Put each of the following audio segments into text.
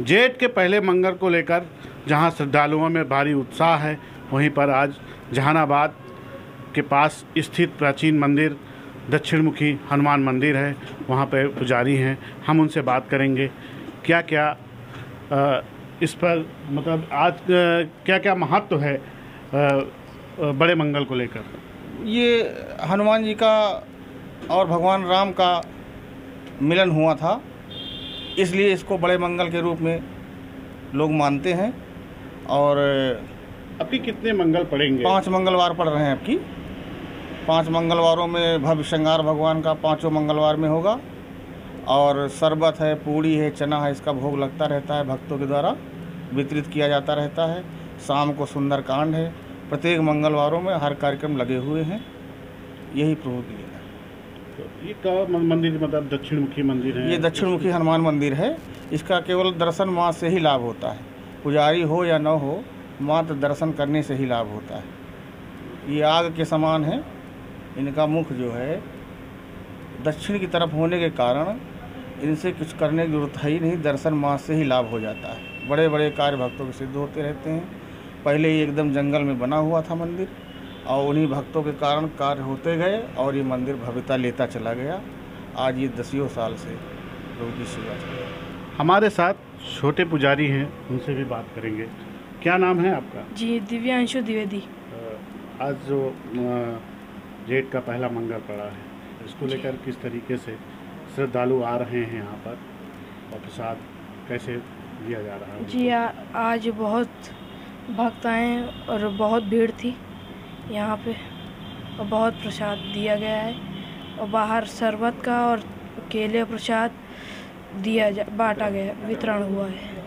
जेठ के पहले मंगल को लेकर जहाँ श्रद्धालुओं में भारी उत्साह है वहीं पर आज जहानाबाद के पास स्थित प्राचीन मंदिर दक्षिणमुखी हनुमान मंदिर है वहाँ पर पुजारी हैं। हम उनसे बात करेंगे। क्या क्या अ, इस पर मतलब आज क्या क्या महत्व है अ, बड़े मंगल को लेकर? ये हनुमान जी का और भगवान राम का मिलन हुआ था। इसलिए इसको बड़े मंगल के रूप में लोग मानते हैं और अभी कितने मंगल पड़ेंगे? पाँच मंगलवार पड़ रहे हैं आपकी पाँच मंगलवारों में भव्य श्रृंगार भगवान का पाँचों मंगलवार में होगा और शरबत है पूड़ी है चना है इसका भोग लगता रहता है भक्तों के द्वारा वितरित किया जाता रहता है। शाम को सुंदर कांड है प्रत्येक मंगलवारों में हर कार्यक्रम लगे हुए हैं। यही प्रभु की लीला है। मंदिर मतलब दक्षिण मुखी मंदिर है? ये दक्षिण मुखी हनुमान मंदिर है। इसका केवल दर्शन माँ से ही लाभ होता है। पुजारी हो या न हो मात्र दर्शन करने से ही लाभ होता है। ये आग के समान है। इनका मुख जो है, दक्षिण की तरफ़ होने के कारण इनसे कुछ करने की ज़रूरत है ही नहीं, दर्शन माँ से ही लाभ हो जाता है। बड़े बड़े कार्य भक्तों के सिद्ध होते रहते हैं। पहले ये एकदम जंगल में बना हुआ था मंदिर। और उन्हीं भक्तों के कारण कार्य होते गए और ये मंदिर भव्यता लेता चला गया। आज ये दसियों साल से प्रभु की सेवा चल रही है। हमारे साथ छोटे पुजारी हैं उनसे भी बात करेंगे। क्या नाम है आपका? जी दिव्यांशु द्विवेदी। आज जो जेठ का पहला मंगल पड़ा है इसको लेकर किस तरीके से श्रद्धालु आ रहे हैं यहाँ पर? और प्रसाद कैसे दिया जा रहा है? जी आ, आज बहुत भक्त आए और बहुत भीड़ थी। यहाँ पे और बहुत प्रसाद दिया गया है और बाहर शरबत का और केले प्रसाद दिया जा, बांटा गया वितरण हुआ है।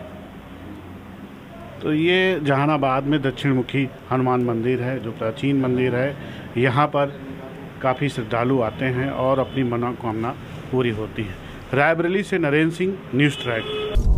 तो ये जहानाबाद में दक्षिण मुखी हनुमान मंदिर है, जो प्राचीन मंदिर है। यहाँ पर काफ़ी श्रद्धालु आते हैं और अपनी मनोकामना पूरी होती है। रायबरेली से नरेंद्र सिंह, न्यूज़ ट्रैक।